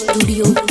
studio.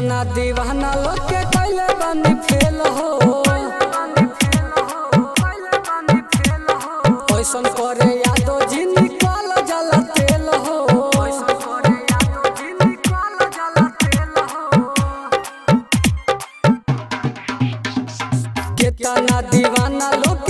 दीवाना दीवाना लोग के कैले बानी फेल हो। ऐसन करे यादो जिनी कल जला तेल हो। केतना दीवाना लोग